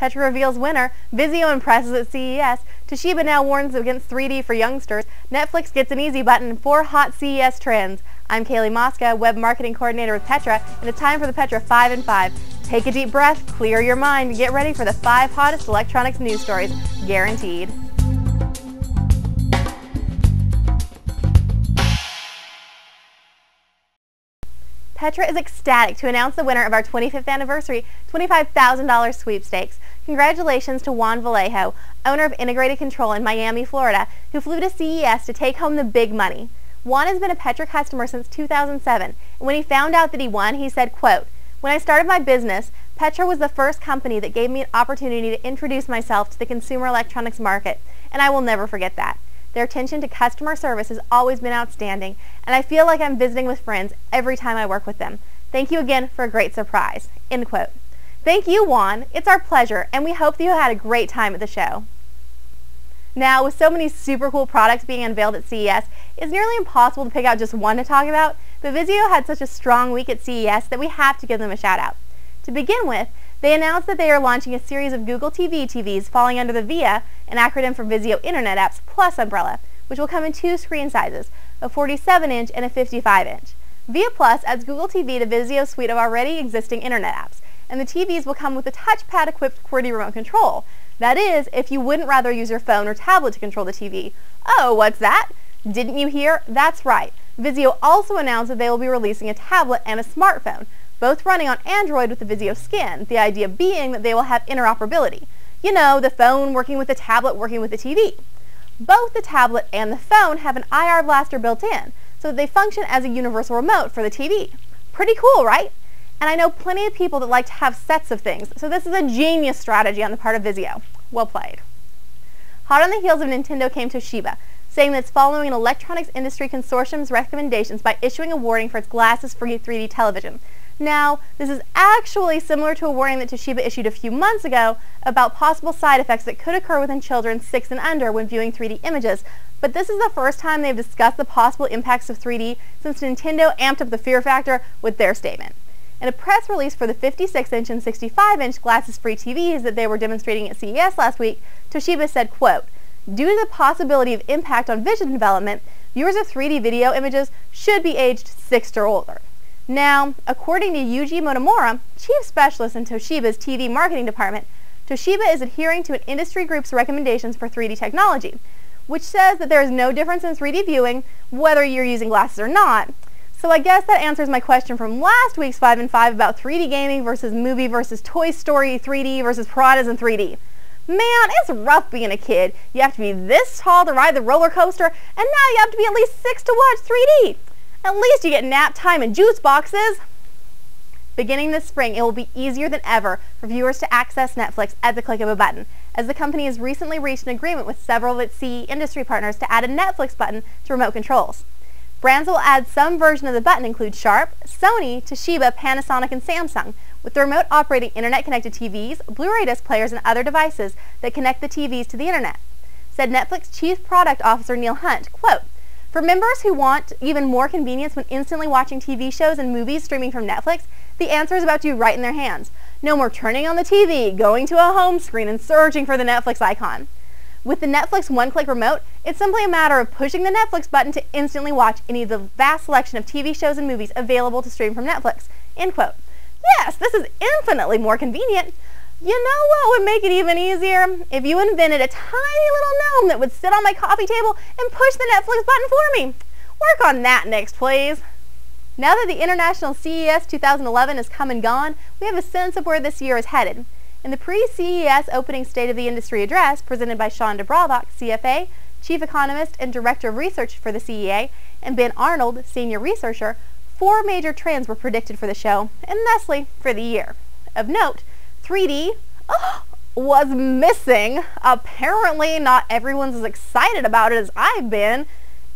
Petra reveals winner, Vizio impresses at CES, Toshiba now warns against 3D for youngsters, Netflix gets an easy button, four hot CES trends. I'm Kaylee Mosca, Web Marketing Coordinator with Petra, and it's time for the Petra 5 and 5. Take a deep breath, clear your mind, and get ready for the five hottest electronics news stories, guaranteed. Petra is ecstatic to announce the winner of our 25th anniversary $25,000 sweepstakes. Congratulations to Juan Vallejo, owner of Integrated Control in Miami, Florida, who flew to CES to take home the big money. Juan has been a Petra customer since 2007, and when he found out that he won, he said, quote, When I started my business, Petra was the first company that gave me an opportunity to introduce myself to the consumer electronics market, and I will never forget that. Their attention to customer service has always been outstanding, and I feel like I'm visiting with friends every time I work with them. Thank you again for a great surprise. End quote. Thank you, Juan. It's our pleasure, and we hope that you had a great time at the show. Now, with so many super cool products being unveiled at CES, it's nearly impossible to pick out just one to talk about, but Vizio had such a strong week at CES that we have to give them a shout out. To begin with, they announced that they are launching a series of Google TV TVs falling under the VIA, an acronym for Vizio Internet Apps Plus umbrella, which will come in two screen sizes, a 47-inch and a 55-inch. VIA Plus adds Google TV to Vizio's suite of already existing Internet apps, and the TVs will come with a touchpad-equipped QWERTY remote control. That is, if you wouldn't rather use your phone or tablet to control the TV. Oh, what's that? Didn't you hear? That's right. Vizio also announced that they will be releasing a tablet and a smartphone, both running on Android with the Vizio Skin, the idea being that they will have interoperability. You know, the phone working with the tablet working with the TV. Both the tablet and the phone have an IR blaster built in, so that they function as a universal remote for the TV. Pretty cool, right? And I know plenty of people that like to have sets of things, so this is a genius strategy on the part of Vizio. Well played. Hot on the heels of Nintendo came Toshiba, saying that it's following an electronics industry consortium's recommendations by issuing a warning for its glasses-free 3D television. Now, this is actually similar to a warning that Toshiba issued a few months ago about possible side effects that could occur within children 6 and under when viewing 3D images, but this is the first time they've discussed the possible impacts of 3D since Nintendo amped up the fear factor with their statement. In a press release for the 56-inch and 65-inch glasses-free TVs that they were demonstrating at CES last week, Toshiba said, quote, Due to the possibility of impact on vision development, viewers of 3D video images should be aged 6 or older. Now, according to Yuji Motomura, chief specialist in Toshiba's TV marketing department, Toshiba is adhering to an industry group's recommendations for 3D technology, which says that there is no difference in 3D viewing whether you're using glasses or not. So I guess that answers my question from last week's 5 and 5 about 3D gaming versus movie versus Toy Story 3D versus Piranhas in 3D. Man, it's rough being a kid. You have to be this tall to ride the roller coaster, and now you have to be at least 6 to watch 3D. At least you get nap time and juice boxes. Beginning this spring, it will be easier than ever for viewers to access Netflix at the click of a button, as the company has recently reached an agreement with several of its CE industry partners to add a Netflix button to remote controls. Brands will add some version of the button include Sharp, Sony, Toshiba, Panasonic, and Samsung, with the remote operating internet-connected TVs, Blu-ray disc players, and other devices that connect the TVs to the internet. Said Netflix Chief Product Officer Neil Hunt, quote, for members who want even more convenience when instantly watching TV shows and movies streaming from Netflix, the answer is about to be right in their hands. No more turning on the TV, going to a home screen, and searching for the Netflix icon. With the Netflix one-click remote, it's simply a matter of pushing the Netflix button to instantly watch any of the vast selection of TV shows and movies available to stream from Netflix. End quote. Yes, this is infinitely more convenient. You know what would make it even easier? If you invented a tiny little gnome that would sit on my coffee table and push the Netflix button for me. Work on that next, please. Now that the International CES 2011 has come and gone, we have a sense of where this year is headed. In the pre-CES opening State of the Industry address presented by Shawn DuBravac, CFA, Chief Economist and Director of Research for the CEA, and Ben Arnold, Senior Researcher, four major trends were predicted for the show, and thusly for the year. Of note, 3D was missing. Apparently not everyone's as excited about it as I've been,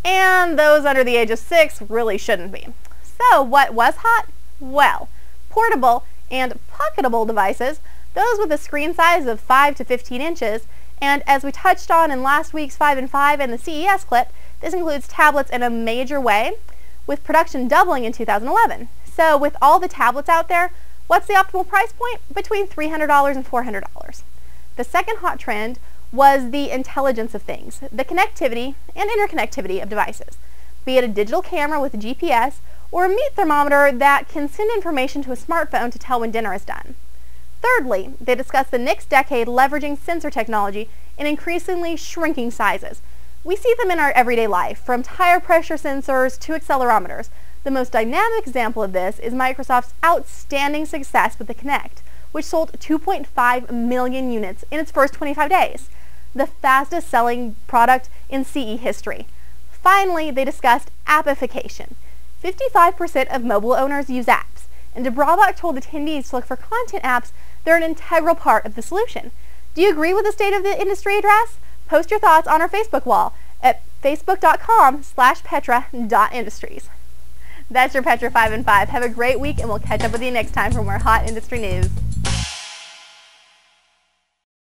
and those under the age of 6 really shouldn't be. So what was hot? Well, portable and pocketable devices, those with a screen size of 5 to 15 inches, and as we touched on in last week's 5 and 5 and the CES clip, this includes tablets in a major way, with production doubling in 2011. So with all the tablets out there, What's the optimal price point? Between $300 and $400. The second hot trend was the intelligence of things, the connectivity and interconnectivity of devices, be it a digital camera with a GPS or a meat thermometer that can send information to a smartphone to tell when dinner is done. Thirdly, they discussed the next decade leveraging sensor technology in increasingly shrinking sizes. We see them in our everyday life, from tire pressure sensors to accelerometers. The most dynamic example of this is Microsoft's outstanding success with the Kinect, which sold 2.5 million units in its first 25 days, the fastest selling product in CE history. Finally, they discussed appification. 55% of mobile owners use apps, and DuBravac told attendees to look for content apps they're an integral part of the solution. Do you agree with the state of the industry address? Post your thoughts on our Facebook wall at facebook.com slash petra.industries. That's your Petra 5 and 5. Have a great week and we'll catch up with you next time for more hot industry news.